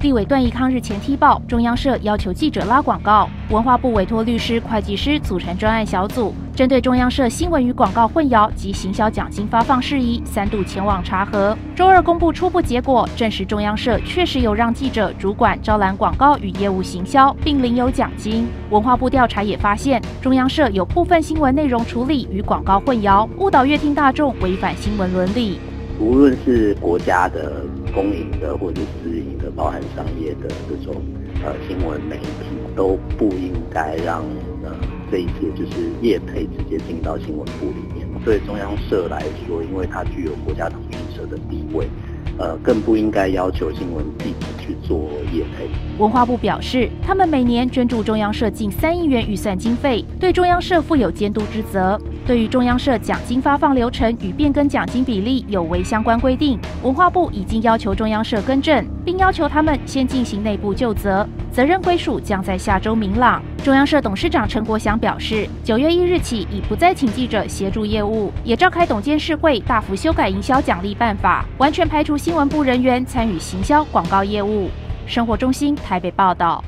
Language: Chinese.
立委段宜康日前踢爆，中央社要求记者拉广告，文化部委托律师、会计师组成专案小组，针对中央社新闻与广告混淆及行销奖金发放事宜，三度前往查核。周二公布初步结果，证实中央社确实有让记者主管招揽广告与业务行销，并领有奖金。文化部调查也发现，中央社有部分新闻内容处理与广告混淆，误导阅听大众，违反新闻伦理。无论是国家的、公营的或者私营的，包含商业的这种呃新闻媒体，都不应该让呃这一些就是业配直接进到新闻部里面。对中央社来说，因为它具有国家通讯社的地位。呃，更不应该要求新闻记者去做业配。文化部表示，他们每年捐助中央社近三亿元预算经费，对中央社负有监督之责。对于中央社奖金发放流程与变更奖金比例有违相关规定，文化部已经要求中央社更正，并要求他们先进行内部就责，责任归属将在下周明朗。中央社董事长陈国祥表示，九月一日起已不再请记者协助业务，也召开董监事会，大幅修改营销奖励办法，完全排除新闻部人员参与行销广告业务。生活中心台北报道。